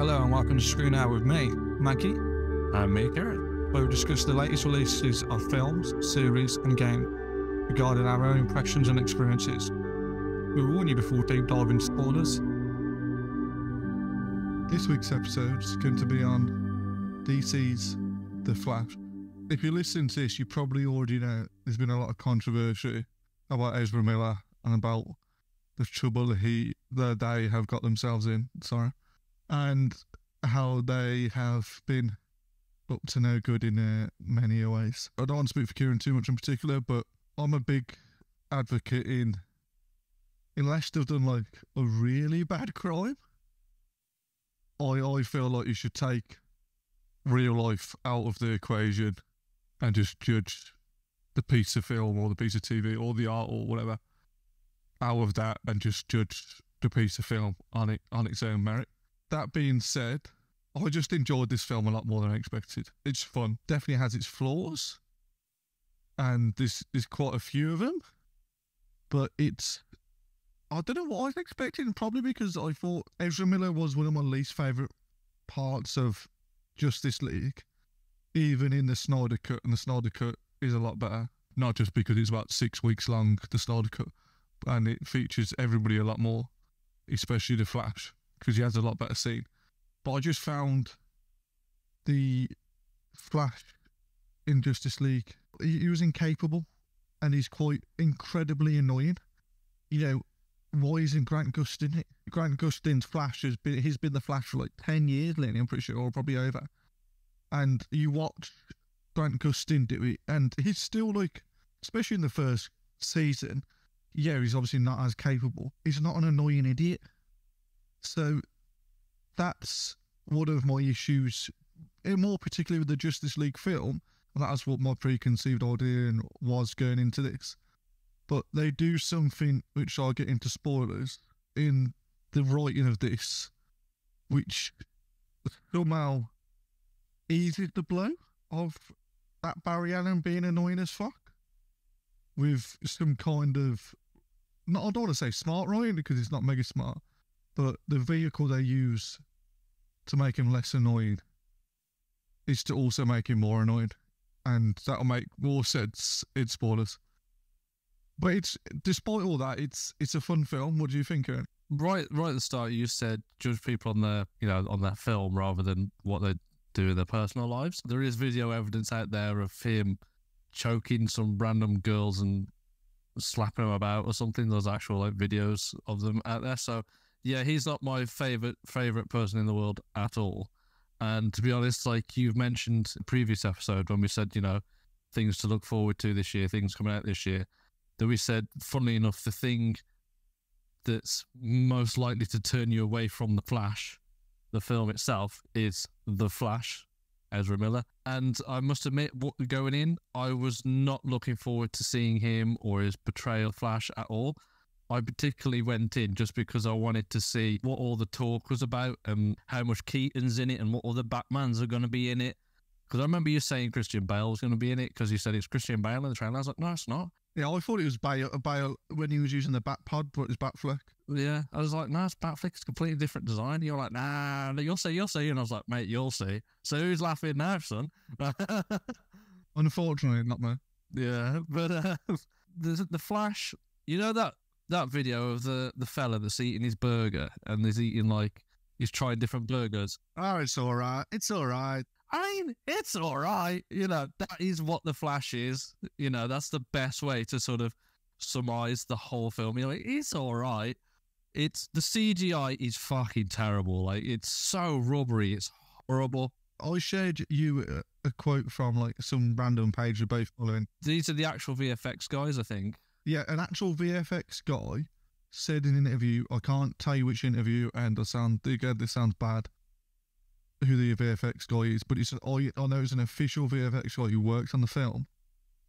Hello and welcome to Screen Hour with me, Mikey, I'm me, Kieran. where we discuss the latest releases of films, series, and game, regarding our own impressions and experiences. We warn you before deep diving spoilers. This week's episode is going to be on DC's The Flash. If you listen to this, you probably already know there's been a lot of controversy about Ezra Miller and about the trouble he that they have got themselves in. Sorry, and how they have been up to no good in uh, many ways. I don't want to speak for Kieran too much in particular, but I'm a big advocate in unless they've done like a really bad crime. I I feel like you should take real life out of the equation and just judge the piece of film or the piece of TV or the art or whatever out of that and just judge the piece of film on it on its own merit. That being said, I just enjoyed this film a lot more than I expected. It's fun. Definitely has its flaws. And there's there's quite a few of them. But it's I don't know what I was expecting, probably because I thought Ezra Miller was one of my least favourite parts of Justice League, even in the Snyder Cut, and the Snyder Cut is a lot better. Not just because it's about six weeks long, the Snyder Cut, and it features everybody a lot more, especially the Flash, because he has a lot better scene. But I just found the Flash in Justice League, he, he was incapable, and he's quite incredibly annoying. You know, why isn't Grant Gustin? Grant Gustin's Flash has been he's been the Flash for like ten years, Lenny, I'm pretty sure, or probably over. And you watch Grant Gustin do it, and he's still like, especially in the first season, yeah, he's obviously not as capable. He's not an annoying idiot. So that's one of my issues, eh, more particularly with the Justice League film. And that's what my preconceived idea was going into this but they do something which I'll get into spoilers in the writing of this, which somehow eases the blow of that Barry Allen being annoying as fuck with some kind of not I don't want to say smart writing because it's not mega smart, but the vehicle they use to make him less annoying is to also make him more annoying. And that'll make more sense in spoilers. But it's despite all that, it's it's a fun film. What do you think, Aaron? Right, right at the start, you said judge people on their, you know, on their film rather than what they do in their personal lives. There is video evidence out there of him choking some random girls and slapping them about or something. There's actual like videos of them out there. So yeah, he's not my favorite favorite person in the world at all. And to be honest, like you've mentioned previous episode when we said, you know, things to look forward to this year, things coming out this year that we said, funnily enough, the thing that's most likely to turn you away from The Flash, the film itself, is The Flash, Ezra Miller. And I must admit, going in, I was not looking forward to seeing him or his portrayal of Flash at all. I particularly went in just because I wanted to see what all the talk was about and how much Keaton's in it and what other Batmans are going to be in it. Because I remember you saying Christian Bale was going to be in it because you said it's Christian Bale in the trailer. I was like, no, it's not. Yeah, I thought it was Bale, Bale when he was using the bat pod, but it's Batfleck. Yeah, I was like, no, it's Batfleck. It's a completely different design. You're like, nah, you'll see, you'll see. And I was like, mate, you'll see. So who's laughing now, son? Unfortunately, not me. Yeah, but uh, the the Flash, you know that that video of the the fella that's eating his burger and he's eating like he's trying different burgers. Oh, it's all right. It's all right. I mean, it's all right. You know, that is what the Flash is. You know, that's the best way to sort of surmise the whole film. You're like, it's all right. It's the CGI is fucking terrible. Like, it's so rubbery. It's horrible. I shared you a, a quote from like some random page we're both following. These are the actual VFX guys, I think. Yeah, an actual VFX guy said in an interview, I can't tell you which interview, and I sound again, this sounds bad who the VFX guy is, but he said, oh, I know it's an official VFX guy who works on the film,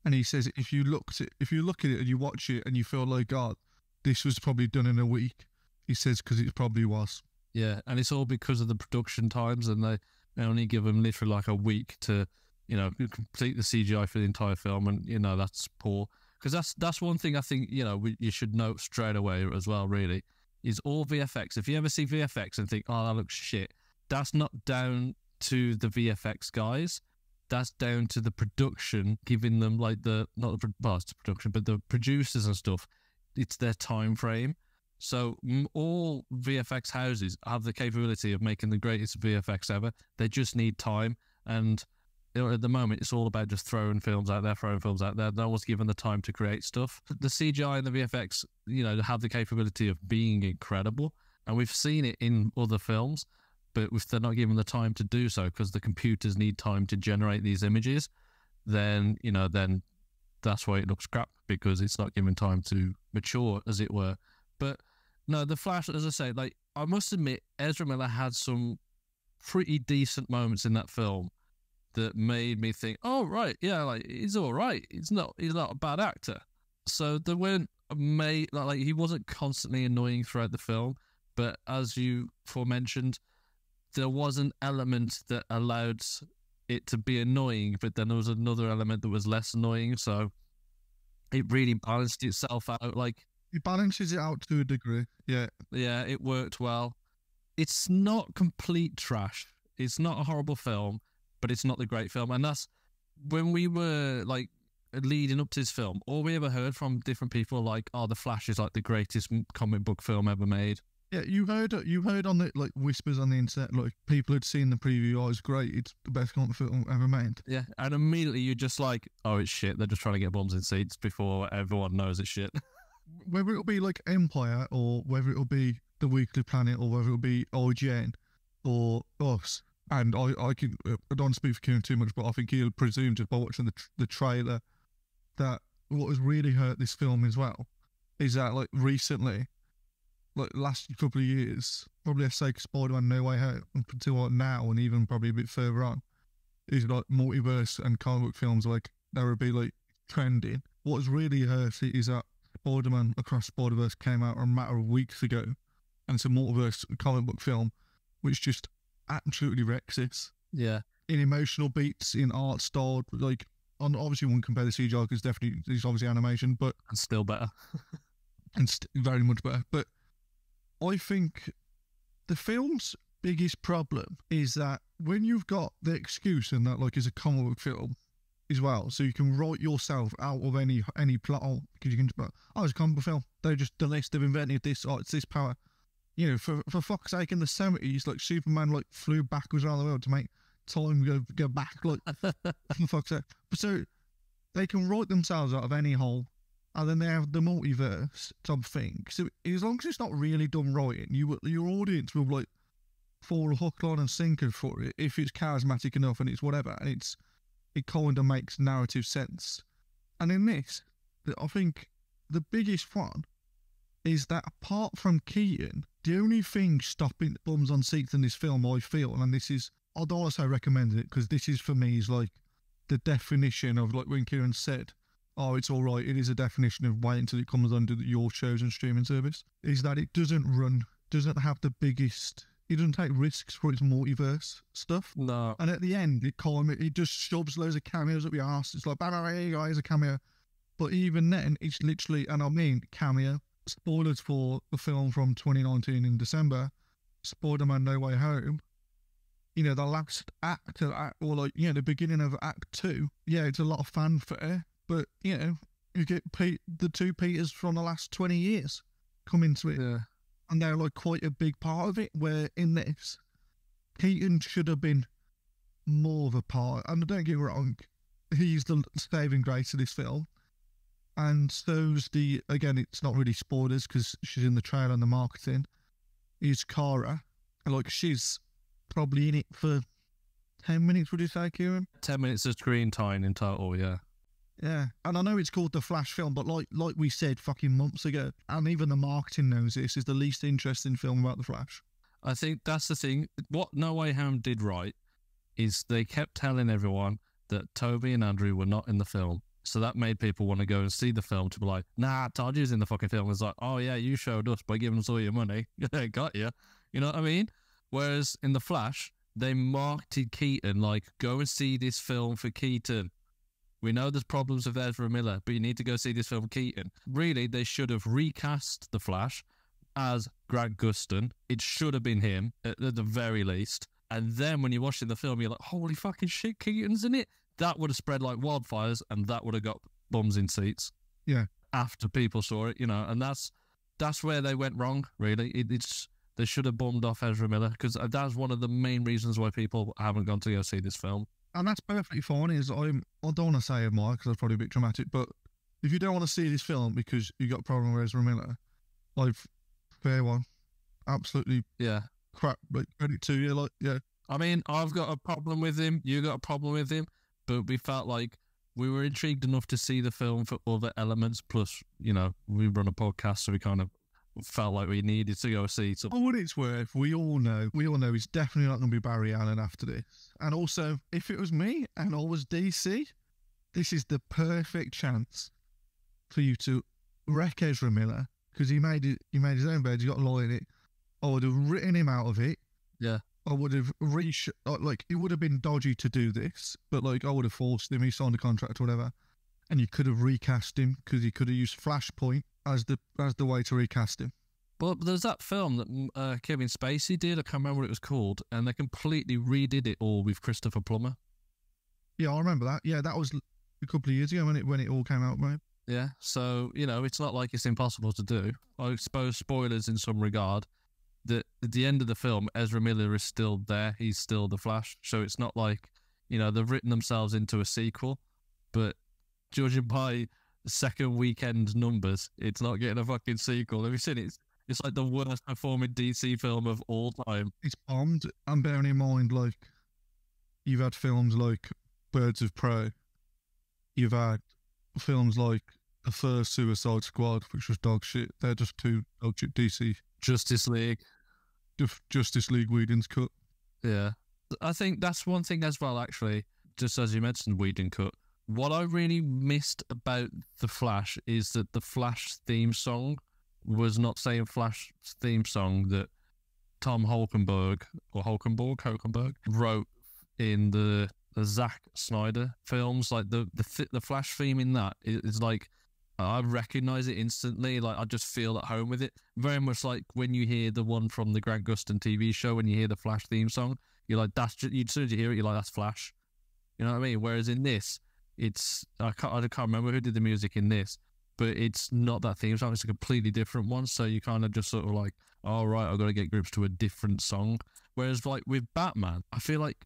and he says if you looked at if you look at it and you watch it and you feel like God, this was probably done in a week. He says because it probably was. Yeah, and it's all because of the production times, and they, they only give them literally like a week to, you know, complete the CGI for the entire film, and you know that's poor. Because that's that's one thing I think you know we, you should note straight away as well. Really, is all VFX. If you ever see VFX and think, oh, that looks shit, that's not down to the VFX guys. That's down to the production, giving them like the not the well, it's the production, but the producers and stuff. It's their time frame. So all VFX houses have the capability of making the greatest VFX ever. They just need time, and at the moment, it's all about just throwing films out there, throwing films out there. No one's given the time to create stuff. The CGI and the VFX, you know, have the capability of being incredible, and we've seen it in other films. But if they're not given the time to do so, because the computers need time to generate these images, then you know, then that's why it looks crap because it's not given time to mature, as it were. But no, the Flash, as I say, like I must admit, Ezra Miller had some pretty decent moments in that film that made me think, oh right, yeah, like he's all right. He's not he's not a bad actor. So there weren't made like he wasn't constantly annoying throughout the film, but as you forementioned, there was an element that allowed it to be annoying, but then there was another element that was less annoying. So it really balanced itself out. Like It balances it out to a degree. Yeah. yeah, it worked well. It's not complete trash. It's not a horrible film, but it's not the great film. And that's when we were like leading up to this film, all we ever heard from different people like, "Oh, The Flash is like the greatest comic book film ever made." Yeah, you heard you heard on the like whispers on the internet, like people had seen the preview. Oh, it's great. It's the best comic film ever made. Yeah, and immediately you're just like, "Oh, it's shit." They're just trying to get bombs in seats before everyone knows it's shit. Whether it'll be like Empire or whether it'll be the Weekly Planet or whether it'll be IGN or us. And I, I can uh, I don't speak for Kieran too much, but I think he'll presume just by watching the the trailer that what has really hurt this film as well is that like recently, like last couple of years, probably I say Spider-Man No Way Home up until now and even probably a bit further on, is like multiverse and comic book films like they would be like trending. What has really hurt it is that Spider-Man Across Spider-Verse came out a matter of weeks ago, and it's a multiverse comic book film, which just absolutely wrecks this yeah, in emotional beats, in art style. Like, on obviously, one compare the CGI because definitely it's obviously animation, but and still better. and st- very much better. But I think the film's biggest problem is that when you've got the excuse and that like is a comic book film as well, so you can write yourself out of any any plot because you can just oh, it's a comic book film. They just the list they've invented this. Oh, it's this power. You know, for for fuck's sake, in the seventies, like Superman like flew backwards around the world to make time go go back. Like for fuck's sake. But so they can write themselves out of any hole and then they have the multiverse type thing. So as long as it's not really done right, you your audience will like fall hook, line, and sinker for it if it's charismatic enough and it's whatever, and it's it kind of makes narrative sense. And in this, I think the biggest one is that apart from Keaton, the only thing stopping the bums on seats in this film, I feel, and this is I don't want to say recommend it because this is for me is like the definition of like when Kieran said oh, it's all right. It is a definition of wait until it comes under your chosen streaming service. Is that it doesn't run, doesn't have the biggest, it doesn't take risks for its multiverse stuff. no, And at the end, it kind it just shoves loads of cameos up your ass. It's like, bam, bam, go, here's a cameo. But even then, it's literally, and I mean cameo, spoilers for the film from 2019 in December, Spider-Man No Way Home. You know, the last act, of act or like, you know, the beginning of Act Two. Yeah, it's a lot of fanfare, but, you know, you get Pete, the two Peters from the last 20 years come into it yeah, and they're like quite a big part of it. Where in this, Keaton should have been more of a part. And don't get me wrong, he's the saving grace of this film. And so's the again, it's not really spoilers because she's in the trailer and the marketing. Is Kara, like she's probably in it for ten minutes? Would you say, Kieran? ten minutes of screen time in total. Yeah, Yeah, and I know it's called the Flash film, but like like we said fucking months ago, and even the marketing knows this is the least interesting film about the Flash. I think that's the thing. What No Way Home did right is they kept telling everyone that Toby and Andrew were not in the film. So that made people want to go and see the film to be like, nah, Todd is in the fucking film. It's like, oh yeah, you showed us by giving us all your money. They got you. You know what I mean? Whereas in The Flash, they marketed Keaton like, go and see this film for Keaton. We know there's problems with Ezra Miller, but you need to go see this film Keaton. Really, they should have recast The Flash as Grant Gustin. It should have been him at the very least. And then when you're watching the film, you're like, holy fucking shit, Keaton's in it. That would have spread like wildfires, and that would have got bums in seats. Yeah. After people saw it, you know, and that's that's where they went wrong. Really, it, it's they should have bummed off Ezra Miller because that's one of the main reasons why people haven't gone to go see this film. and that's perfectly fine. Is I'm I don't want to say admire because that's probably a bit dramatic, but if you don't want to see this film because you got a problem with Ezra Miller, like fair one, absolutely Yeah. crap. Like credit to you, like yeah, I mean, I've got a problem with him. You got a problem with him, but we felt like we were intrigued enough to see the film for other elements. Plus, you know, we run a podcast, so we kind of felt like we needed to go see some. for what it's worth, we all know, we all know he's definitely not going to be Barry Allen after this. And also, if it was me and all was DC, this is the perfect chance for you to wreck Ezra Miller because he made it. He made his own bed. He got a law in it. I would have written him out of it. Yeah. I would have reach like it would have been dodgy to do this, but like I would have forced him. He signed a contract or whatever, and you could have recast him because you could have used Flashpoint as the as the way to recast him. But there's that film that mm, uh, Kevin Spacey did. I can't remember what it was called, and they completely redid it all with Christopher Plummer. Yeah, I remember that. Yeah, that was a couple of years ago when it when it all came out, right? Yeah, so you know, it's not like it's impossible to do. I suppose spoilers in some regard. That at the end of the film, Ezra Miller is still there. He's still the Flash. So it's not like you know they've written themselves into a sequel. But judging by second weekend numbers, it's not getting a fucking sequel. Have you seen it? It's, it's like the worst performing DC film of all time. It's bombed. And bearing in mind, like you've had films like Birds of Prey, you've had films like the first Suicide Squad, which was dog shit. They're just two dog shit DC Justice League. Justice League Whedon's cut. Yeah. I think that's one thing as well, actually, just as you mentioned Whedon Cut. What I really missed about The Flash is that the Flash theme song was not saying Flash theme song that Tom Holkenberg or Holkenborg, Holkenberg wrote in the, the Zack Snyder films. Like the the, the Flash theme in that is like I recognize it instantly. Like I just feel at home with it. Very much like when you hear the one from the Grant Gustin TV show, when you hear the Flash theme song, you're like, that's just, you, as soon as you hear it, you're like, that's Flash. You know what I mean? Whereas in this, it's, I can't, I can't remember who did the music in this, but it's not that theme song. It's a completely different one. So you kind of just sort of like, all right, I've got to get grips to a different song. Whereas like with Batman, I feel like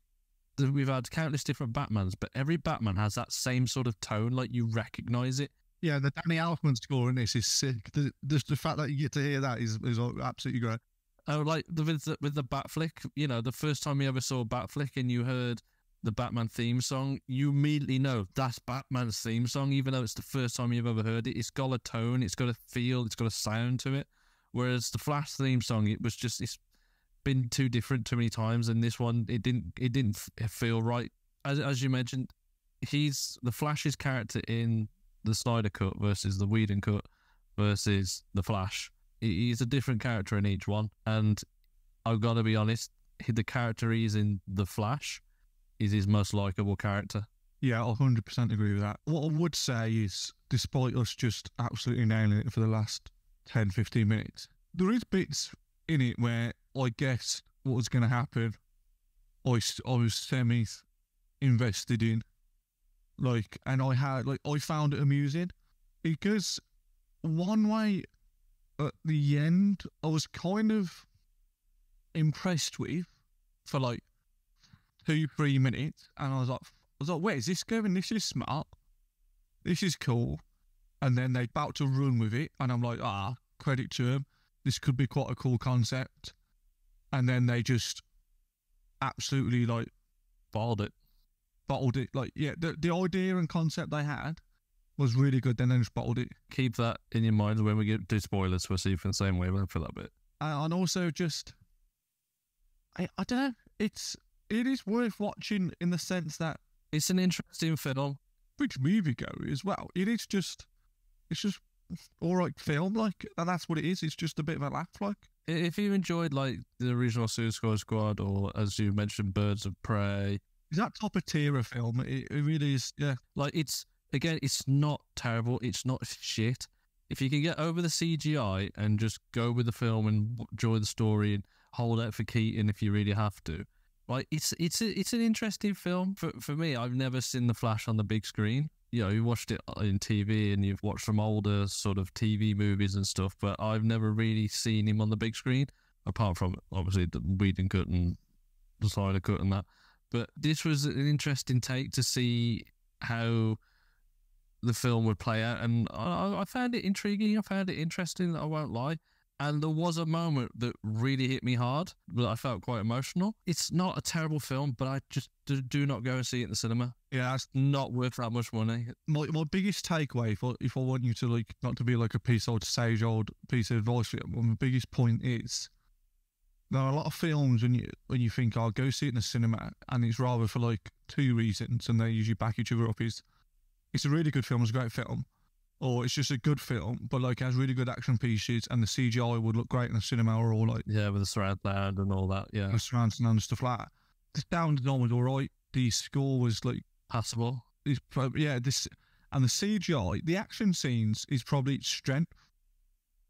we've had countless different Batmans, but every Batman has that same sort of tone. Like you recognize it. Yeah, the Danny Elfman score in this is sick. The, the, the fact that you get to hear that is, is absolutely great. Oh, like the, with the with the Batflick, you know, the first time you ever saw bat flick and you heard the Batman theme song, you immediately know that's Batman's theme song, even though it's the first time you've ever heard it. It's got a tone, it's got a feel, it's got a sound to it. Whereas the Flash theme song, it was just it's been too different too many times, and this one it didn't it didn't feel right. As as you mentioned, he's the Flash's character in the Snyder cut versus the Whedon cut versus the Flash. He's a different character in each one, and I've got to be honest, the character he's in the Flash is his most likable character. Yeah, I 100% agree with that. What I would say is, despite us just absolutely nailing it for the last 10, 15 minutes, there is bits in it where I guessed what was going to happen. I was semi invested in. Like, and I had, like, I found it amusing because one way at the end, I was kind of impressed with for like two, three minutes. And I was like, I was like, where is this going? This is smart. This is cool. And then they about to run with it. And I'm like, ah, credit to them. This could be quite a cool concept. And then they just absolutely like Balled it. Bottled it. Like, yeah, the, the idea and concept they had was really good. Then they just bottled it. Keep that in your mind when we get to spoilers for Steve the same way for that bit. Uh, and also just, I, I don't know. It's, it is worth watching in the sense that It's an interesting film. which movie go as well. It is just, it's just all right film, like, and that's what it is. It's just a bit of a laugh, like. If you enjoyed like the original Suicide Squad or as you mentioned, Birds of Prey, that top of tier of film? It, it really is. Yeah, like it's again, it's not terrible. It's not shit. If you can get over the CGI and just go with the film and enjoy the story and hold out for Keaton if you really have to, Like it's it's a, it's an interesting film for for me. I've never seen The Flash on the big screen. You know, you watched it in TV and you've watched some older sort of TV movies and stuff, but I've never really seen him on the big screen apart from obviously the Whedon cut and the Snyder cut and that. But this was an interesting take to see how the film would play out, and I, I found it intriguing. I found it interesting. I won't lie. And there was a moment that really hit me hard, that I felt quite emotional. It's not a terrible film, but I just do, do not go and see it in the cinema. Yeah, that's Not worth that much money. my, my biggest takeaway. If I, if I want you to like not to be like a piece of sage old piece of advice, my biggest point is there are a lot of films when you when you think I'll go see it in the cinema, and it's rather for like two reasons, and they usually back each other up. Is it's a really good film, it's a great film, or it's just a good film, but like has really good action pieces, and the CGI would look great in the cinema, or all like Yeah, with the surround sound and all that. Yeah, the surround sound and stuff like that. The sound design was all right. The score was like passable. is prob- yeah this and the CGI the action scenes is probably its strength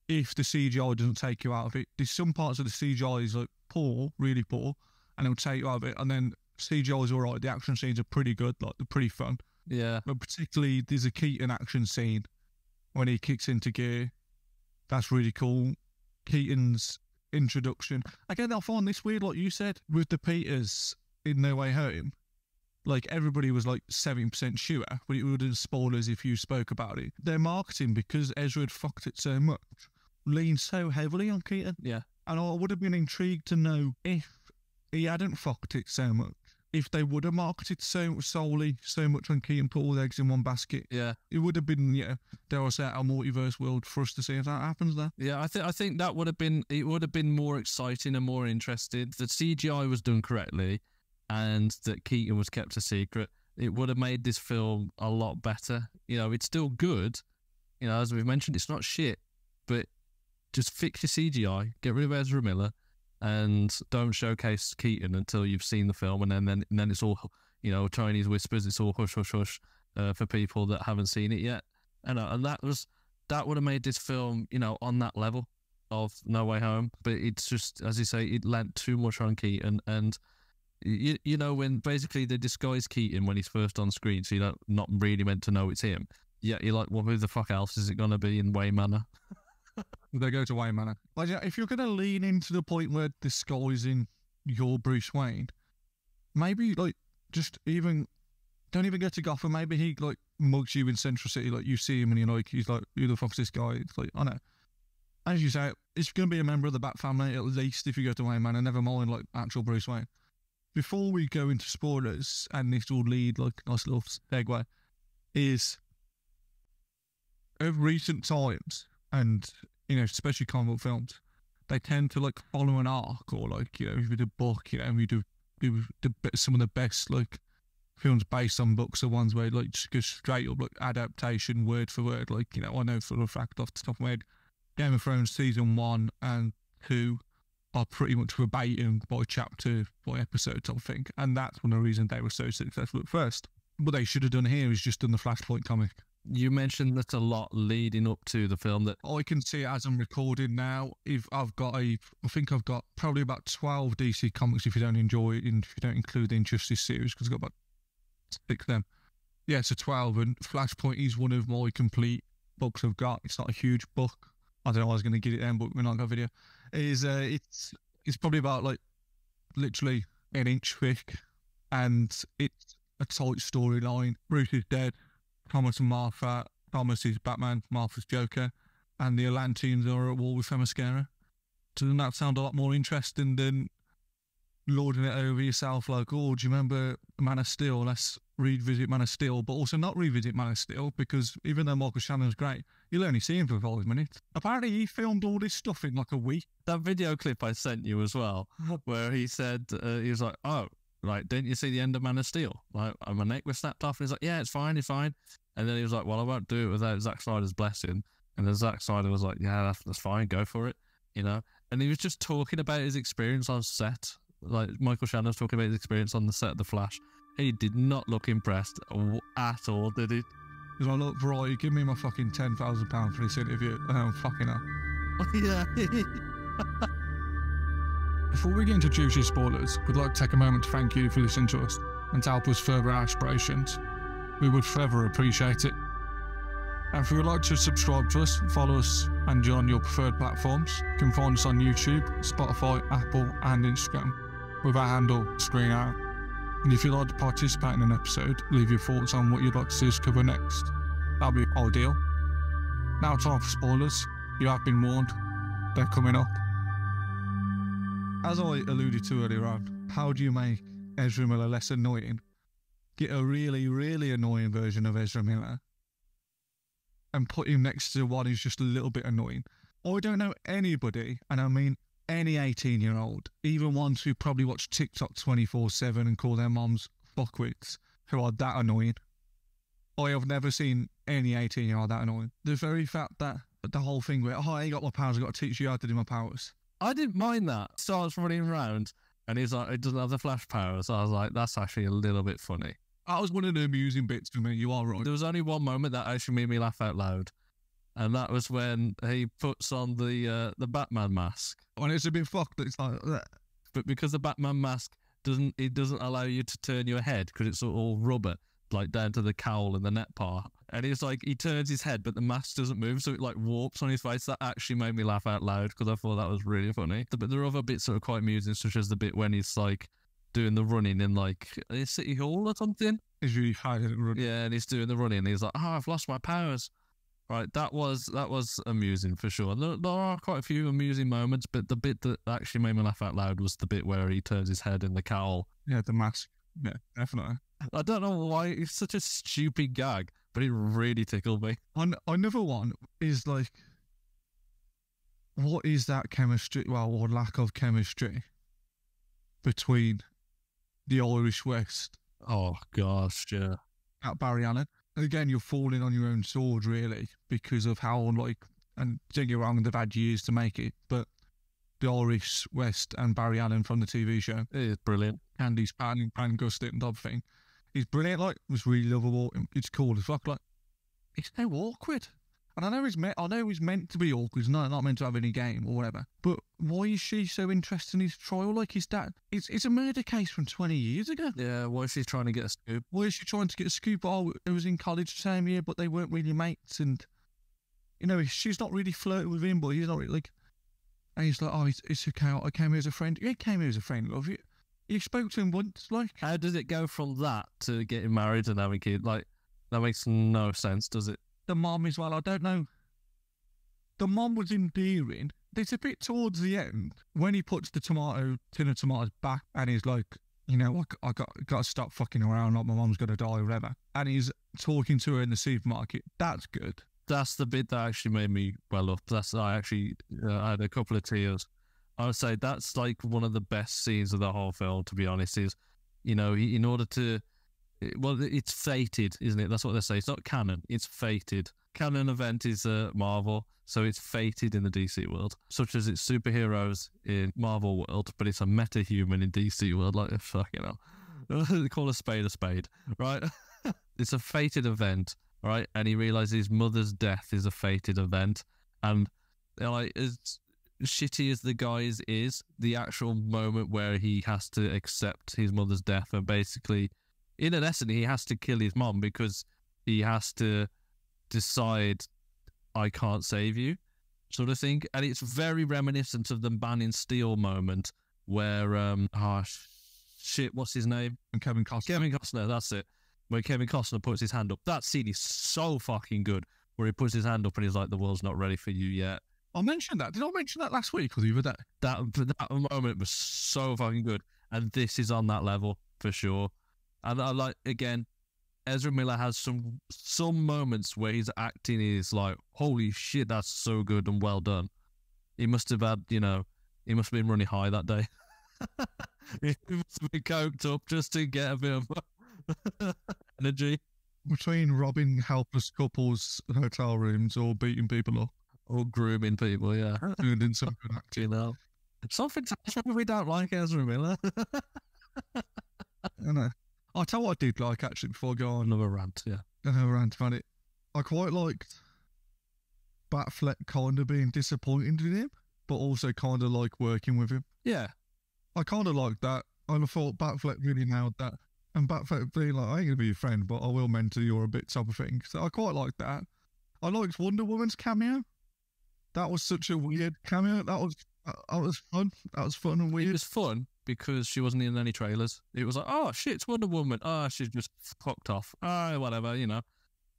if the CGI doesn't take you out of it. There's some parts of the CGI is like poor really poor and it'll take you out of it and then CGI is alright. The action scenes are pretty good like they're pretty fun. Yeah, but particularly there's a Keaton action scene when he kicks into gear. That's really cool. Keaton's introduction. Again I find this weird like you said with the Peters in No Way Home. Like everybody was like seven percent sure, but it would have spoilers if you spoke about it. Their marketing, because Ezra had fucked it so much, leaned so heavily on Keaton, yeah, and I would have been intrigued to know if he hadn't fucked it so much, if they would have marketed so solely so much on Keaton, put all the eggs in one basket. yeah. It would have been, yeah, dare I say, a multiverse world for us to see if that happens there. Yeah, I think I think that would have been it would have been more exciting and more interesting. The CGI was done correctly, and that Keaton was kept a secret. It would have made this film a lot better. You know, it's still good. You know, as we've mentioned, it's not shit, but just fix your CGI, get rid of Ezra Miller, and don't showcase Keaton until you've seen the film, and then then, and then it's all you know Chinese whispers. It's all hush hush hush uh, for people that haven't seen it yet. And uh, and that was that would have made this film, you know, on that level of No Way Home. But it's just, as you say, it lent too much on Keaton. And, you, you know, when basically they disguise Keaton when he's first on screen, so you're not, not really meant to know it's him. Yeah, you're like, well, who the fuck else is it going to be in Wayne Manor? They go to Wayne Manor. Like, if you're going to lean into the point where disguising your Bruce Wayne, maybe like just even don't even get to Gotham. Maybe he like mugs you in Central City, like you see him and you're like, he's like, who the fuck's this guy? It's like, I know. As you say, it's going to be a member of the Bat family at least if you go to Wayne Manor. Never mind like actual Bruce Wayne. Before we go into spoilers, and this will lead like nice little segue, is of recent times and you know, especially comic films, they tend to like follow an arc or like, you know, if you do a book, you know, we do, do be- some of the best like films based on books are ones where like just go straight up like adaptation word for word. Like, you know, I know for a fact off the top of my head, Game of Thrones season one and two are pretty much verbatim by chapter, by episode, I think. And that's one of the reasons they were so successful at first. What they should have done here is just done the Flashpoint comic. You mentioned that a lot leading up to the film that I can see it as I'm recording now. If I've got a, I think I've got probably about twelve DC comics. If you don't enjoy, and if you don't include the Injustice series, because I've got about six of them. Yeah, so twelve, and Flashpoint is one of my complete books I've got. It's not a huge book. I don't know. I was going to get it then, but we're not got video. It is uh, it's it's probably about like literally an inch thick, and it's a tight storyline. Bruce is dead. Thomas and Martha. Thomas is Batman. Martha's Joker and the Atlanteans are at war with Themyscira. Doesn't that sound a lot more interesting than lording it over yourself? Like, oh, do you remember Man of Steel? Let's revisit Man of Steel, but also not revisit Man of Steel because even though Michael Shannon's great, you'll only see him for five minutes. Apparently, he filmed all this stuff in like a week. that video clip I sent you as well, where he said uh, he was like, "Oh, like, didn't you see the end of Man of Steel? Like, uh, my neck was snapped off." And he's like, "Yeah, it's fine, it's fine." And then he was like, "Well, I won't do it without Zack Snyder's blessing." And then Zack Snyder was like, "Yeah, that's, that's fine, go for it," you know. And he was just talking about his experience on set. Like Michael Shannon was talking about his experience on the set of The Flash. He did not look impressed at all, did he? He's like, look, Variety, give me my fucking £10,000 for this interview. And I'm fucking hell. yeah. Before we get into juicy spoilers, we'd like to take a moment to thank you for listening to us and to help us further our aspirations. We would forever appreciate it. And if you would like to subscribe to us, follow us, and join your preferred platforms, you can find us on YouTube, Spotify, Apple, and Instagram with our handle Screen Hour. And if you'd like to participate in an episode, leave your thoughts on what you'd like to see us cover next. That'd be ideal. Now, time for spoilers. You have been warned. They're coming up. As I alluded to earlier on, how do you make Ezra Miller less annoying? Get a really, really annoying version of Ezra Miller and put him next to one who's just a little bit annoying. I don't know anybody, and I mean any 18 year old, even ones who probably watch TikTok 24 7 and call their moms fuckwits, who are that annoying. I have never seen any 18 year old that annoying. The very fact that the whole thing where, oh, I ain't got my powers, I've got to teach you how to do my powers. I didn't mind that. Starts running around and he's like, it doesn't have the flash powers. I was like, that's actually a little bit funny. That was one of the amusing bits for me. You are right. There was only one moment that actually made me laugh out loud, and that was when he puts on the uh, the Batman mask. When it's a bit fucked, it's like. But because the Batman mask doesn't, it doesn't allow you to turn your head because it's all rubber, like down to the cowl and the net part. And he's like he turns his head, but the mask doesn't move, so it like warps on his face. That actually made me laugh out loud because I thought that was really funny. But there are other bits that are quite amusing, such as the bit when he's like doing the running in like a city hall or something. it's really to run. Yeah, and he's doing the running. And he's like, "Oh, I've lost my powers." Right, that was that was amusing for sure. There, there are quite a few amusing moments, but the bit that actually made me laugh out loud was the bit where he turns his head in the cowl. Yeah, the mask. Yeah, definitely. I don't know why it's such a stupid gag, but it really tickled me. An- another one is like, what is that chemistry? Well, or lack of chemistry between the Iris West Oh gosh, yeah. at Barry Allen. And again, you're falling on your own sword, really, because of how, like, and don't get wrong, they've had years to make it, but the Iris West and Barry Allen from the TV show, It is brilliant. Candice Patton, Grant Gustin and type thing, he's brilliant, like, was really lovable. It's cool as fuck, like, it's no awkward. And I know he's meant, I know he's meant to be awkward, he's not, not meant to have any game or whatever. But why is she so interested in his trial? Like, his dad, it's, it's a murder case from 20 years ago. Yeah, why is she trying to get a scoop? Why is she trying to get a scoop? Oh, it was in college the same year, but they weren't really mates. And, you know, she's not really flirting with him, but he's not really like. And he's like, oh, it's, it's okay. I came here as a friend. You came here as a friend, love. You, you spoke to him once, like. How does it go from that to getting married and having kids? Like, that makes no sense, does it? The mom as well, I don't know. The mom was endearing. There's a bit towards the end when he puts the tomato, tin of tomatoes back and he's like, you know, I, I got, got to stop fucking around, like my mom's going to die or whatever. And he's talking to her in the supermarket. That's good. That's the bit that actually made me well up. That's I actually uh, I had a couple of tears. I would say that's like one of the best scenes of the whole film. To be honest, is you know in order to well, it's fated, isn't it? That's what they say. It's not canon. It's fated. Canon event is uh, Marvel, so it's fated in the DC world, such as it's superheroes in Marvel world, but it's a meta human in DC world. Like fucking hell, call a spade a spade, right? it's a fated event, right? And he realizes his mother's death is a fated event, and they're like as shitty as the guys is, the actual moment where he has to accept his mother's death and basically, in an essence, he has to kill his mom because he has to decide, I can't save you, sort of thing. And it's very reminiscent of the Man in Steel moment where, um, shit, what's his name? And Kevin Costner. Kevin Costner, that's it. Where Kevin Costner puts his hand up. That scene is so fucking good. Where he puts his hand up and he's like, "The world's not ready for you yet." I mentioned that. Did I mention that last week or the other day? That that moment was so fucking good, and this is on that level for sure. And I like again, Ezra Miller has some some moments where his acting is like, "Holy shit, that's so good and well done." He must have had, you know, he must have been running high that day. he must have been coked up just to get a bit of energy. Between robbing helpless couples' hotel rooms or beating people up, Or grooming people, yeah. doing in some good acting. you know. Something we don't like Ezra Miller. I know. I'll tell what I did like actually before I go on Another rant, yeah. another rant about it. I quite liked Batfleck kind of being disappointed in him, but also kind of like working with him. Yeah. I kind of liked that. And I thought Batfleck really nailed that. And Batfleck being like, I ain't gonna be your friend, but I will mentor you a bit type of thing. So I quite like that. I liked Wonder Woman's cameo. That was such a weird cameo. That was that was fun. That was fun and weird. It was fun because she wasn't in any trailers. It was like, oh shit, it's Wonder Woman. Oh, she's just fucked off. Ah, whatever, you know.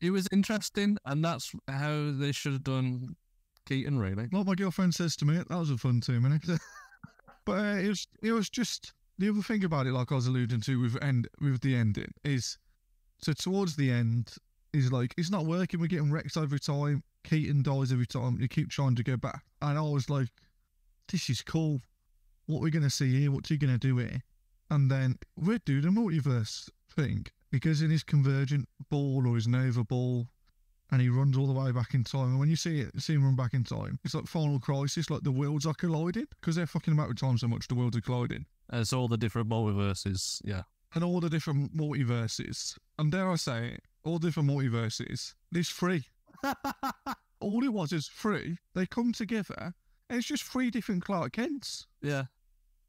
It was interesting, and that's how they should have done Keaton, really. Like my girlfriend says to me, that was a fun two minutes. but uh, it was it was just the other thing about it, like I was alluding to with end with the ending, is so towards the end is like it's not working. We're getting wrecked every time. Keaton dies every time. You keep trying to go back, and I was like, "This is cool. What we're gonna see here? What's he gonna do here?" And then we're doing a multiverse thing. because in his convergent ball or his nova ball, and he runs all the way back in time. And when you see it, see him run back in time, it's like Final Crisis, like the worlds are colliding because they're fucking about with time so much. The worlds are colliding, uh, As all the different multiverses, yeah. and all the different multiverses. And dare I say, it, all different multiverses. It's free. all it was is free. They come together, and it's just three different Clark Kents. yeah.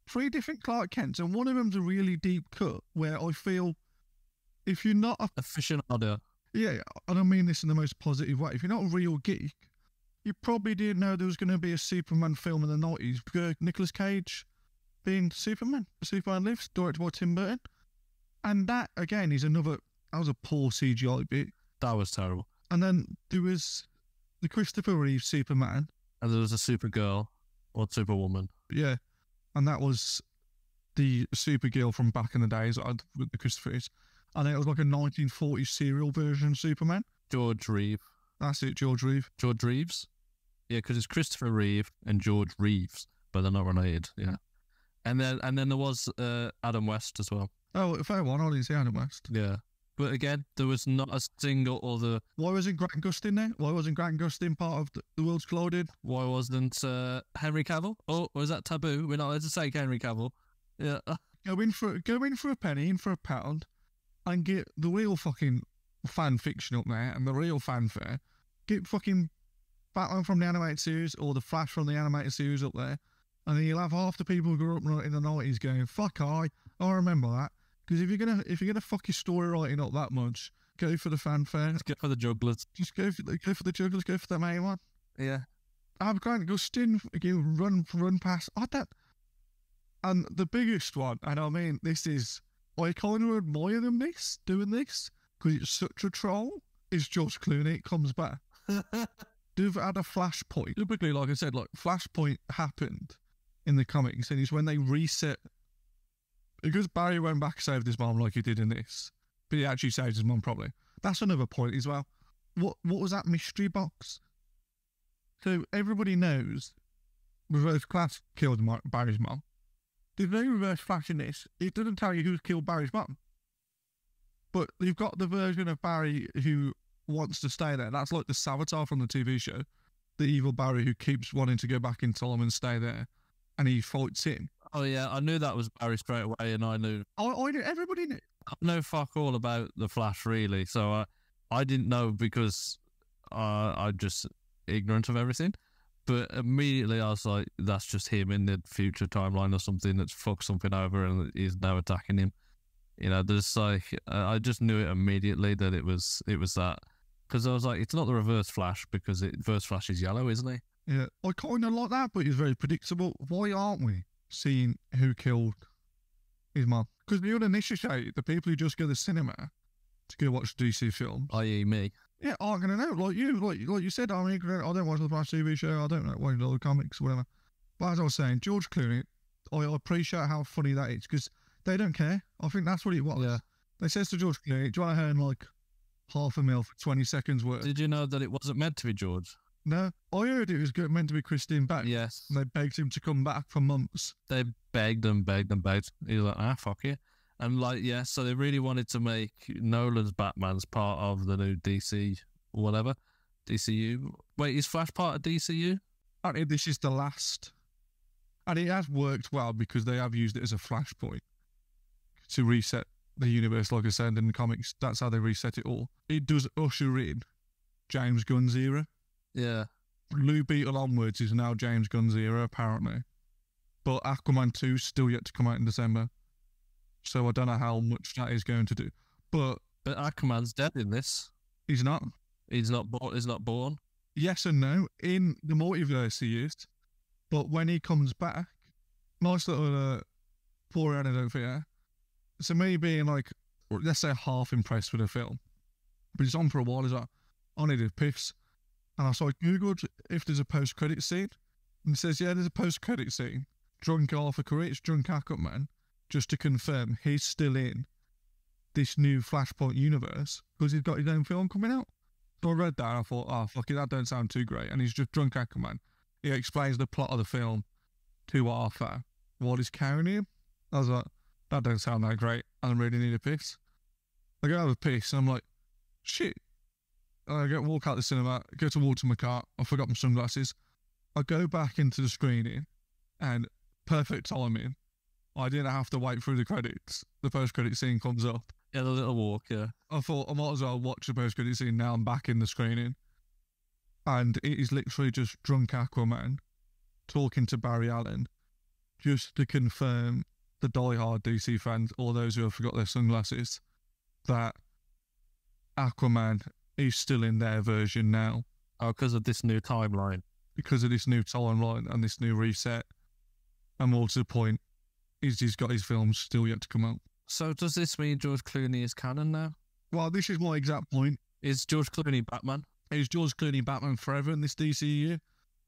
Three different Clark Kents, and one of them's a really deep cut where I feel if you're not a Aficionado. Yeah, and I don't mean this in the most positive way. If you're not a real geek, you probably didn't know there was going to be a Superman film in the 90s. because Nicolas Cage being Superman. Superman Lives, directed by Tim Burton. And that, again, is another. That was a poor CGI bit. That was terrible. And then there was the Christopher Reeve Superman. And there was a Supergirl or Superwoman. Yeah. And that was the Supergirl from back in the days with the Christopher Reeves. And it was like a 1940s serial version of Superman. George Reeve. That's it, George Reeve. George Reeves? Yeah, because it's Christopher Reeve and George Reeves, but they're not related. Yeah. And then and then there was uh, Adam West as well. Oh, fair one. I didn't see Adam West. Yeah. But again, there was not a single other. Why wasn't Grant Gustin there? Why wasn't Grant Gustin part of the, the world's collided? Why wasn't uh, Henry Cavill? Oh, was that taboo? We're not allowed to say Henry Cavill. Yeah. Go in for go in for a penny, in for a pound, and get the real fucking fan fiction up there and the real fanfare. Get fucking Batman from the animated series or the Flash from the animated series up there, and then you'll have half the people who grew up in the nineties going, "Fuck I, I remember that." Because if you're gonna if you're gonna fuck your story writing up that much, go for the fanfare. Let's go for the jugglers. Just go for the go for the jugglers. Go for the main one. Yeah. have Grant Gustin again run run past. I don't. And the biggest one, and I mean, this is I kind of admire them this doing this because it's such a troll. Is George Clooney comes back. They've had a flashpoint. Typically, like I said, like flashpoint happened in the comics, and it's when they reset because Barry went back and saved his mom like he did in this, but he actually saved his mom probably. That's another point as well. What what was that mystery box? So everybody knows Reverse Flash killed Mar- Barry's mom. There's no reverse flash in this. It doesn't tell you who's killed Barry's mom. But you've got the version of Barry who wants to stay there. That's like the Savitar from the TV show. The evil Barry who keeps wanting to go back in time and stay there. And he fights him. Oh yeah, I knew that was Barry straight away, and I knew I, I knew, everybody knew. I know fuck all about the Flash really. So I I didn't know because uh, I'm just ignorant of everything. But immediately I was like, that's just him in the future timeline or something that's fucked something over and he's now attacking him. You know, there's like I I just knew it immediately that it was it was that because I was like, it's not the Reverse Flash because it Reverse Flash is yellow, isn't he? Yeah, I kind of like that, but he's very predictable. Why aren't we seeing who killed his mum? Because the uninitiated, the people who just go to the cinema to go watch DC films, I.e., me. yeah, aren't going to know. Like you, like like you said, I'm ignorant. I don't watch the Flash TV show. I don't know what the comics, whatever. But as I was saying, George Clooney, I appreciate how funny that is because they don't care. I think that's what it was. Yeah. They says to George Clooney, "Do you want to earn like half a mil for twenty seconds worth?" Did you know that it wasn't meant to be George? No, I heard it was meant to be Christian Bale. Yes. And they begged him to come back for months. they begged and begged and begged. He was like, ah, fuck it. And like, yeah, so they really wanted to make Nolan's Batman's part of the new DC, whatever, DCU. Wait, is Flash part of DCU? I think this is the last. And it has worked well because they have used it as a flashpoint to reset the universe, like I said in the comics. That's how they reset it all. It does usher in James Gunn's era. Yeah. Blue Beetle onwards is now James Gunn's era, apparently. but Aquaman 2 still yet to come out in December. So I don't know how much that is going to do. But But Aquaman's dead in this. he's not. He's not born. He's not born. Yes and no. In the multiverse, he is. But when he comes back, nice little uh, poor anecdote for you. So me being like, let's say half impressed with the film, but it's on for a while. Is like, I need a piss, and I so I googled if there's a post credit scene, and it says yeah, there's a post credit scene. Drunk Arthur it's drunk Aquaman, just to confirm he's still in this new Flashpoint universe because he's got his own film coming out. So I read that and I thought, oh fuck it, that don't sound too great. And he's just drunk Aquaman. He explains the plot of the film to Arthur while he's carrying him. I was like, that don't sound that great. I really need a piss. I go have a piss and I'm like, shit. Uh, I get walk out the cinema, go to water my car. I forgot my sunglasses. I go back into the screening and perfect timing. I didn't have to wait through the credits. The post credit scene comes up. Yeah, the little walk. Yeah. I thought I might as well watch the post credit scene now. I'm back in the screening, and it is literally just drunk Aquaman talking to Barry Allen, just to confirm the die-hard DC fans or those who have forgot their sunglasses that Aquaman is still in their version now Oh, because of this new timeline. because of this new timeline and this new reset. And more to the point, is he's got his films still yet to come out. So does this mean George Clooney is canon now? Well, this is my exact point. Is George Clooney Batman? Is George Clooney Batman forever in this DCU?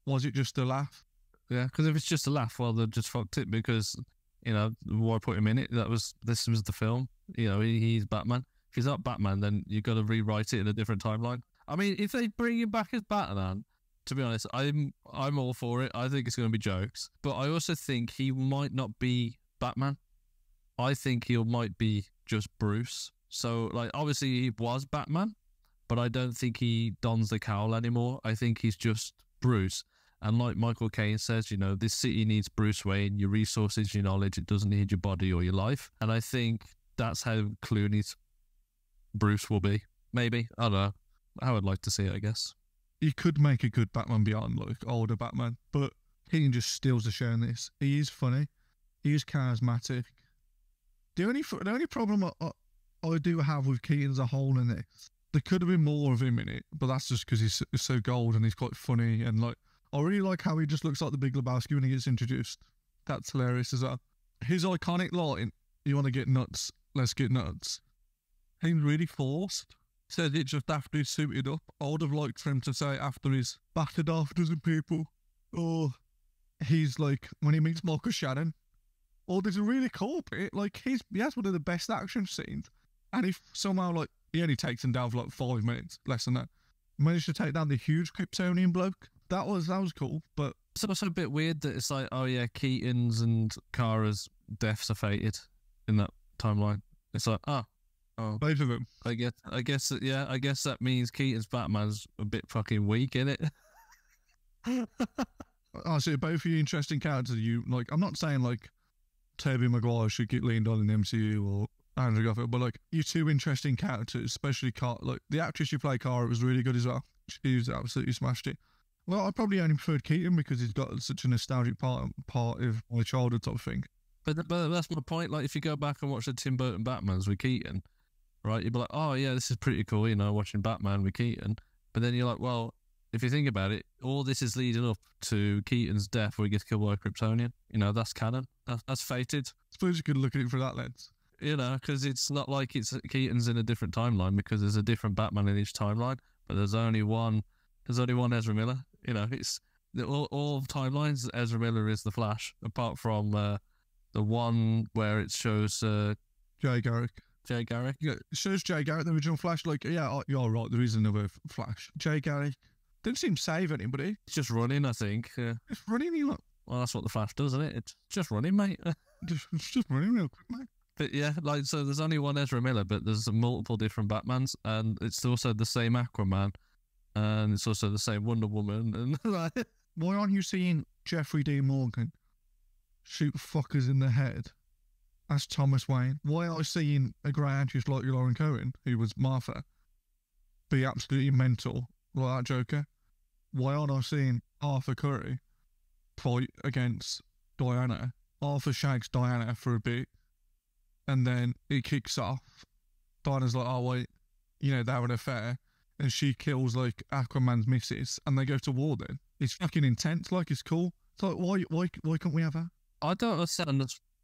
Was it just a laugh? Yeah, because if it's just a laugh, well, they've just fucked it because you know why put him in it? That was this was the film. You know, he, he's Batman. If he's not Batman, then you've got to rewrite it in a different timeline. I mean, if they bring him back as Batman, to be honest, I'm I'm all for it. I think it's going to be jokes, but I also think he might not be Batman. I think he might be just Bruce. So, like, obviously he was Batman, but I don't think he dons the cowl anymore. I think he's just Bruce. And like Michael Caine says, you know, this city needs Bruce Wayne, your resources, your knowledge. It doesn't need your body or your life. And I think that's how Clooney's Bruce will be. Maybe. I don't know. I would like to see it, I guess. You could make a good Batman Beyond, like older Batman, but Keaton just steals the show in this. He is funny. He is charismatic. The only the only problem I, I, I do have with Keaton as a whole in this, there could have been more of him in it, but that's just because he's, so- he's so gold and he's quite funny and like I really like how he just looks like the Big Lebowski when he gets introduced. That's hilarious as well. His iconic line, "You want to get nuts? Let's get nuts." He's really forced. Said it just after he's suited up. I would have liked for him to say after he's battered half a dozen people. Or he's like when he meets Marcus Shannon. Or there's a really cool bit. Like he's he has one of the best action scenes. And he somehow like he only takes him down for like five minutes, less than that. Managed to take down the huge Kryptonian bloke. That was that was cool. But It's also a bit weird that it's like, oh yeah, Keaton's and Kara's deaths are fated in that timeline. It's like, oh, oh, both of them. I guess, I guess, yeah, I guess that means Keaton's Batman's a bit fucking weak in it. I see both of you interesting characters. You like I'm not saying like Tobey Maguire should get leaned on in the MCU or Andrew Garfield, but like you two interesting characters, especially Car like the actress who played Kara was really good as well. She was absolutely smashed it. Well, I probably only preferred Keaton because he's got such a nostalgic part part of my childhood type of thing. But, but that's my point. Like, if you go back and watch the Tim Burton Batmans with Keaton, right, you'd be like, oh, yeah, this is pretty cool, you know, watching Batman with Keaton. But then you're like, well, if you think about it, all this is leading up to Keaton's death where he gets killed by a Kryptonian. You know, that's canon. That's, that's fated. I suppose you could look at it through that lens. You know, because it's not like it's Keaton's in a different timeline because there's a different Batman in each timeline, but there's only one. There's only one Ezra Miller. You know, it's all, all timelines. Ezra Miller is the Flash, apart from uh, the one where it shows uh, Jay Garrick. Jay Garrick. Yeah, shows Jay Garrick the original Flash. Like, yeah, oh, you're right. There is another Flash. Jay Garrick didn't seem to save anybody. It's just running, I think. Yeah. It's running, he like Well, that's what the Flash does, isn't it? It's just running, mate. just, it's just running real quick, mate. But yeah, like so, there's only one Ezra Miller, but there's multiple different Batmans, and it's also the same Aquaman, and it's also the same Wonder Woman, and like, Why aren't you seeing Jeffrey Dean Morgan shoot fuckers in the head as Thomas Wayne? Why aren't I seeing a actress like Lauren Cohan, who was Martha, be absolutely mental like that Joker? Why aren't I seeing Arthur Curry fight against Diana. Arthur shags Diana for a bit, and then it kicks off. Diana's like, "Oh wait, you know they have an affair," and she kills like Aquaman's missus, and they go to war. Then it's fucking intense. Like it's cool. It's like why why why can't we have her? I don't understand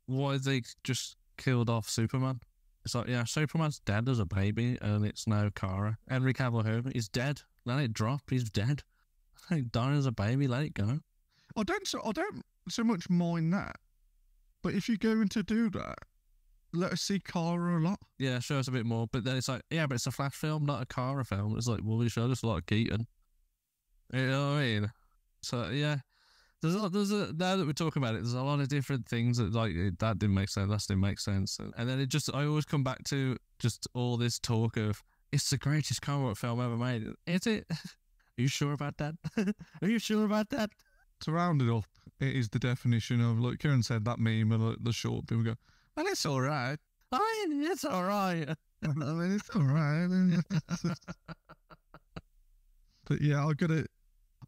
why they just killed off Superman. It's like, yeah, Superman's dead as a baby, and it's now Kara. Henry Cavill here is dead. Let it drop. He's dead. Dying as a baby. Let it go. I don't so I don't so much mind that, but if you're going to do that, let us see Kara a lot. Yeah, show us a bit more. But then it's like, yeah, but it's a Flash film, not a Kara film. It's like, well, you showed us a lot of Keaton. You know what I mean? So yeah, there's a, there's a now that we're talking about it, there's a lot of different things that like that didn't make sense, that didn't make sense, and then it just I always come back to just all this talk of it's the greatest comic film ever made. Is it? Are you sure about that? Are you sure about that? To round it up, it is the definition of like Kieran said that meme and like, the short people go, well, it's all right. I mean, it's all right. I mean, it's all right. but yeah, I got it.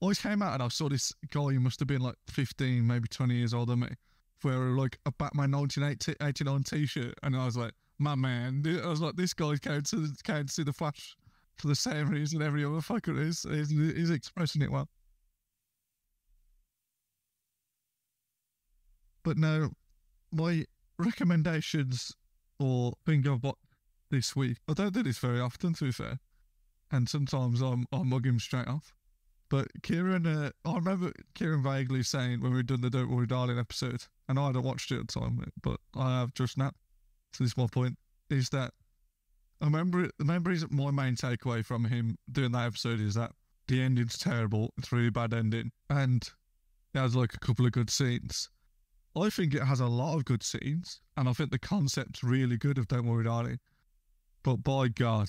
Always came out and I saw this guy who must have been like 15, maybe 20 years older than me, wearing like a Batman 1989 t shirt. And I was like, my man. I was like, this guy's came to, came to see the Flash for the same reason every other fucker is. He's, he's expressing it well. But no, my recommendations or thing I've got this week, I don't do this very often, to be fair. And sometimes I'm, I mug him straight off. But Kieran, uh, I remember Kieran vaguely saying when we'd done the Don't Worry Darling episode, and I hadn't watched it at the time, but I have just now. So this is my point, is that I remember, remember his, my main takeaway from him doing that episode is that the ending's terrible. It's a really bad ending. And it has like a couple of good scenes. I think it has a lot of good scenes. And I think the concept's really good of Don't Worry Darling. But by God,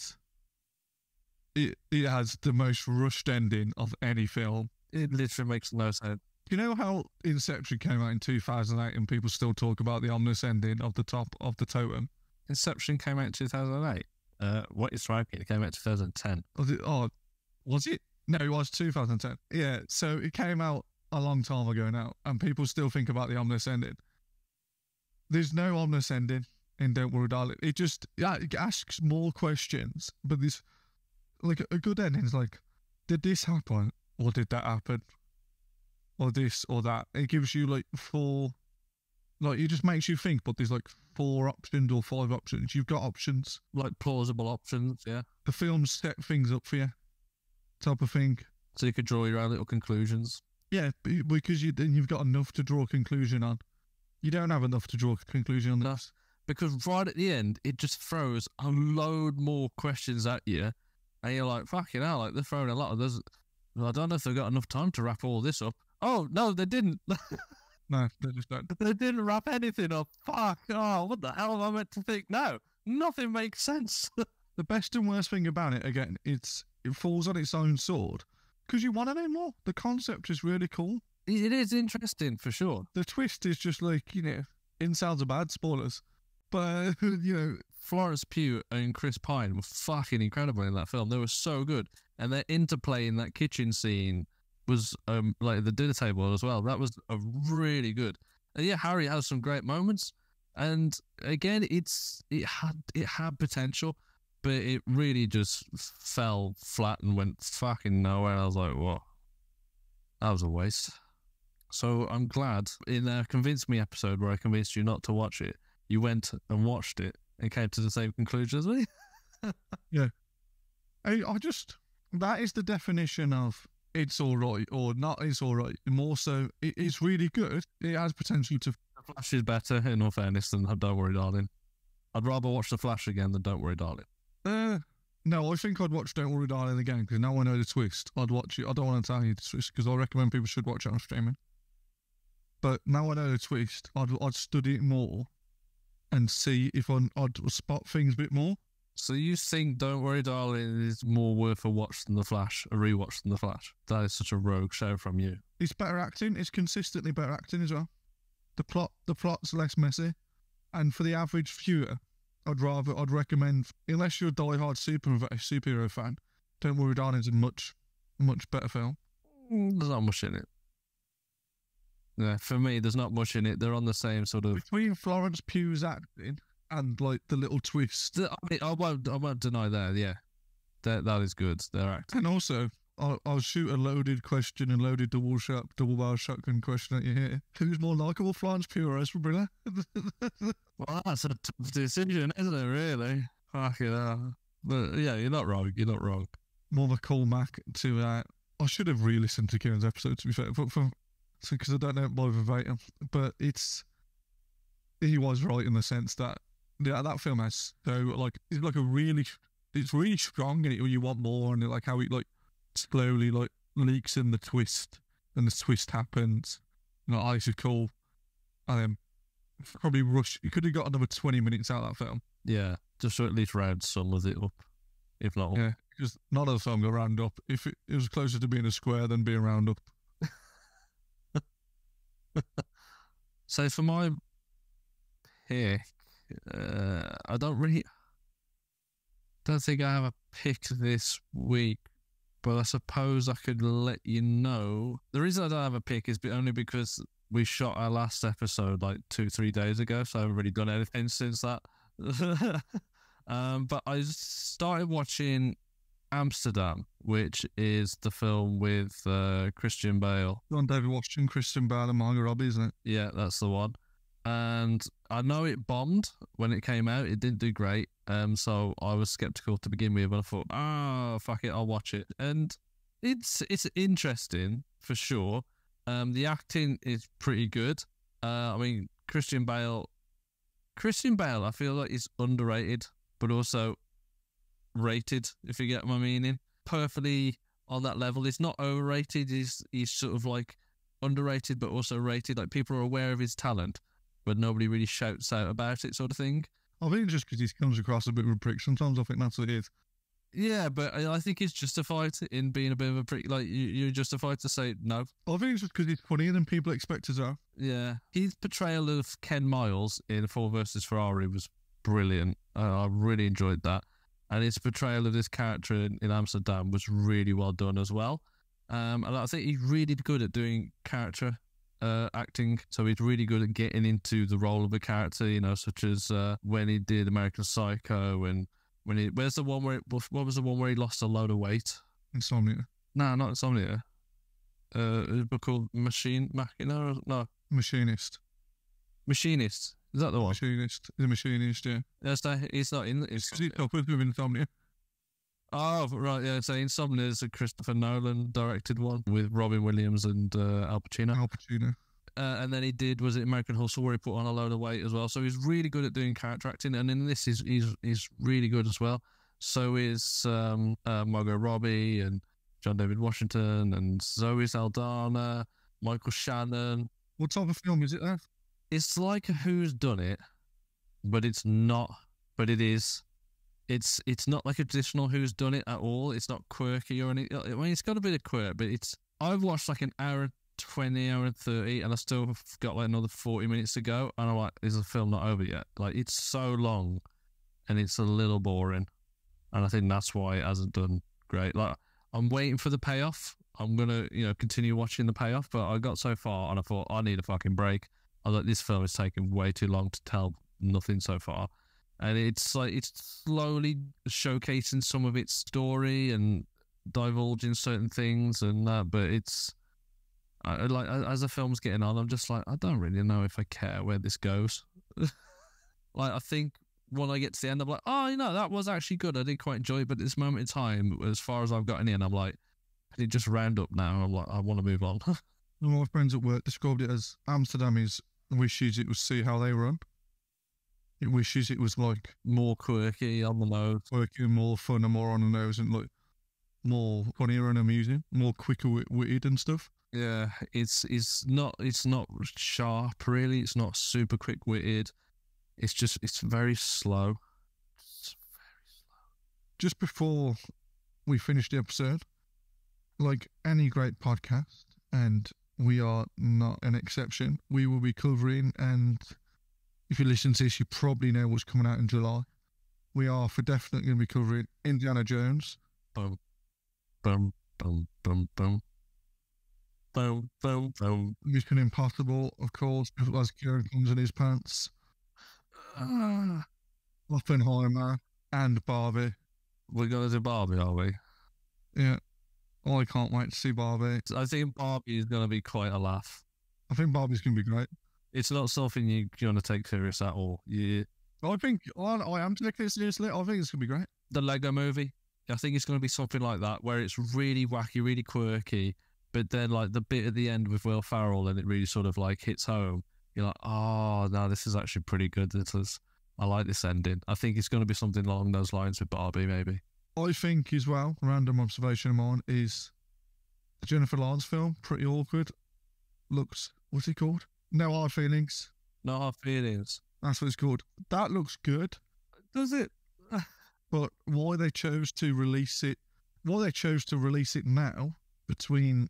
it, it has the most rushed ending of any film. It literally makes no sense. You know how Inception came out in 2008 and people still talk about the ominous ending of the top of the totem? Inception came out in 2008. Uh, what is striking? It came out in 2010. Was it? Oh, was it? No, it was 2010. Yeah, so it came out a long time ago now, and people still think about the ominous ending. There's no ominous ending in Don't Worry Darling. It just yeah, it asks more questions, but this like a good ending is like, did this happen or did that happen, or this or that? It gives you like four, like it just makes you think. But there's like four options or five options. You've got options, like plausible options. Yeah, the film set things up for you, type of thing. So you could draw your own little conclusions. Yeah, because you then you've got enough to draw a conclusion on. You don't have enough to draw a conclusion on this. Because right at the end, it just throws a load more questions at you, and you're like, "Fucking hell!" Like they're throwing a lot of this. I don't know if they've got enough time to wrap all this up. Oh no, they didn't. no, they just don't. They didn't wrap anything up. Fuck! Oh, what the hell am I meant to think? No, nothing makes sense. the best and worst thing about it, again, it's it falls on its own sword because you want to know more. The concept is really cool. It is interesting for sure. The twist is just like you know, in sounds are bad spoilers, but you know, Florence Pugh and Chris Pine were fucking incredible in that film. They were so good, and their interplay in that kitchen scene was um like the dinner table as well. That was a really good. And yeah, Harry has some great moments, and again, it's it had it had potential but it really just fell flat and went fucking nowhere. I was like, what? That was a waste. So I'm glad in a convince me episode where I convinced you not to watch it, you went and watched it and came to the same conclusion as me. yeah. I, I just, that is the definition of it's all right or not it's all right. More so, it, it's really good. It has potential to. The Flash is better, in all fairness, than Don't Worry, Darling. I'd rather watch The Flash again than Don't Worry, Darling. Uh, no, I think I'd watch Don't Worry Darling again because now I know the twist. I'd watch it. I don't want to tell you the twist because I recommend people should watch it on streaming. But now I know the twist, I'd, I'd study it more and see if I'd, I'd spot things a bit more. So you think Don't Worry Darling is more worth a watch than The Flash, a rewatch than The Flash? That is such a rogue show from you. It's better acting. It's consistently better acting as well. The plot, the plot's less messy, and for the average viewer, I'd rather I'd recommend unless you're a die-hard super superhero fan, Don't Worry Darling's a much much better film. Mm, there's not much in it. Yeah, for me, there's not much in it. They're on the same sort of. Between Florence Pugh's acting and like the little twist, I, mean, I won't. I won't deny that. Yeah, that that is good. They're acting. and also I'll, I'll shoot a loaded question, and loaded double shot, double barrel shotgun question at you here. Who's more likable, Florence Pugh or Ezra Miller? Well, that's a tough decision, isn't it? Really? Fuck it. But yeah, you're not wrong. You're not wrong. more of a callback to uh, I should have re-listened to Kieran's episode to be fair, but for because I don't know by verbatim, but it's he was right in the sense that yeah, that film has so like it's like a really it's really strong and it, you want more and it, like how it like slowly like leaks in the twist and the twist happens. You know, ice is cool, and then probably rush. You could have got another twenty minutes out of that film. Yeah, just to at least round some of it up, if not. Yeah, because none of the film go round up. If it, it was closer to being a square than being round up. So for my pick, uh, I don't really, don't think I have a pick this week, but I suppose I could let you know. The reason I don't have a pick is only because we shot our last episode like two, three days ago, so I haven't really done anything since that. um, but I started watching Amsterdam, which is the film with uh, Christian Bale. John David Washington, Christian Bale, and Margot Robbie, isn't it? Yeah, that's the one. And I know it bombed when it came out. It didn't do great. Um, so I was skeptical to begin with, but I thought, oh fuck it, I'll watch it. And it's it's interesting for sure. Um, the acting is pretty good. Uh, I mean Christian Bale. Christian Bale, I feel like is underrated, but also rated. If you get my meaning, perfectly on that level. He's not overrated. He's he's sort of like underrated, but also rated. Like people are aware of his talent, but nobody really shouts out about it, sort of thing. I think just because he comes across a bit of a prick sometimes, I think that's what it is. Yeah, but I I think he's justified in being a bit of a prick. Like you, you're justified to say no. I think it's just because he's funnier than people expect as well. Yeah, his portrayal of Ken Miles in Ford versus Ferrari was brilliant. Uh, I really enjoyed that, and his portrayal of this character in, in Amsterdam was really well done as well. Um, and I think he's really good at doing character uh, acting. So he's really good at getting into the role of a character. You know, such as uh, when he did American Psycho, and when he where's the one where it, what was the one where he lost a load of weight? Insomnia. No, not Insomnia. Uh, it called Machine Machina? No, Machinist. Machinist. Is that the one? Machinist. The machinist, yeah. Yes, no, he's not in. It's, he coupled with Insomnia. oh, right, yeah. So Insomnia is a Christopher Nolan directed one with Robin Williams and uh, Al Pacino. Al Pacino. Uh, and then he did was it American Hustle where he put on a load of weight as well. So he's really good at doing character acting, and in this he's he's he's really good as well. So is um, uh, Margot Robbie and John David Washington and Zoe Saldana, Michael Shannon. What type of film is it there? It's like a Who's Done It, but it's not. But it is. It's it's not like a traditional Who's Done It at all. It's not quirky or anything. I mean, it's got a bit of quirk, but it's. I've watched like an hour and twenty, hour and thirty, and I still have got like another forty minutes to go. And I'm like, is the film not over yet? Like it's so long, and it's a little boring, and I think that's why it hasn't done great. Like I'm waiting for the payoff. I'm gonna, you know, continue watching the payoff, but I got so far and I thought I need a fucking break. I thought this film is taking way too long to tell nothing so far, and it's like it's slowly showcasing some of its story and divulging certain things and that, but it's I, I like as the film's getting on, I'm just like I don't really know if I care where this goes. like I think when I get to the end, I'm like, oh, you know, that was actually good. I did quite enjoy it, but at this moment in time, as far as I've gotten in, I'm like, can it just round up now? I'm like, I want to move on. One of my friends at work described it as Amsterdam is wishes it was see how they run. It wishes it was like More quirky on the nose. working more fun and more on the nose and like more funnier and amusing, more quicker witted and stuff. Yeah, it's it's not it's not sharp really. It's not super quick witted. It's just it's very slow. It's very slow. Just before we finish the episode, like any great podcast, and we are not an exception, we will be covering, and if you listen to this, you probably know what's coming out in July. We are for definitely going to be covering Indiana Jones. Boom, boom, boom, boom, boom. boom, boom, boom. Mission Impossible, of course, as Kieran comes in his pants. Ah, Oppenheimer and Barbie. we're gonna do Barbie, are we? Yeah. Oh, I can't wait to see Barbie. I think Barbie is gonna be quite a laugh. I think Barbie's going to be great. It's not something you, you're gonna take serious at all. You, I think I, I am taking it seriously. I think it's going to be great. the Lego movie. I think it's going to be something like that, where it's really wacky, really quirky, but then like the bit at the end with Will Ferrell, and it really sort of like hits home. You're like, ah, oh no, this is actually pretty good. This is, I like this ending. I think it's going to be something along those lines with Barbie, maybe. I think as well, random observation of mine is the Jennifer Lawrence film, Pretty Awkward, looks, what's it called? No Hard Feelings. No hard feelings. That's what it's called. That looks good, Does it? but why they chose to release it, why they chose to release it now between,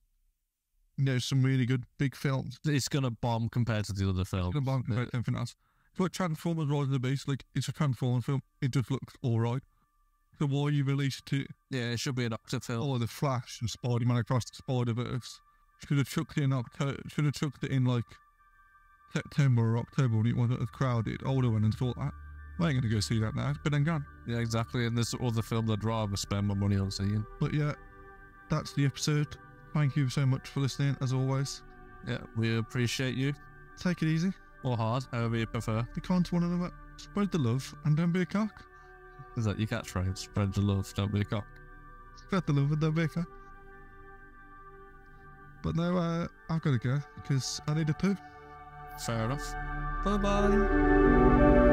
you know, some really good big films. It's going to bomb compared to the other films. Gonna bomb compared to anything else. It's like Transformers Rise of the Beast, like it's a Transformers film. It just looks alright. So why you released it? Yeah, it should be an Octa film. Oh, the Flash and Spider Man across the Spider Verse. Should have chucked it in October. Should have chucked it in like September or October when it wasn't as uh, crowded. I would have went and thought that. I ain't gonna go see that now. It's been and gone. Yeah, exactly. And there's other film I'd rather spend my money on seeing. But yeah, that's the episode. Thank you so much for listening. As always, Yeah, we appreciate you. take it easy. Or hard, however you prefer. Be kind to one another. Spread the love and don't be a cock. Is that your catchphrase? Spread the love, don't be a cock. Spread the love and don't be a cock. But no, uh, I've got to go because I need a poo. Fair enough. Bye bye.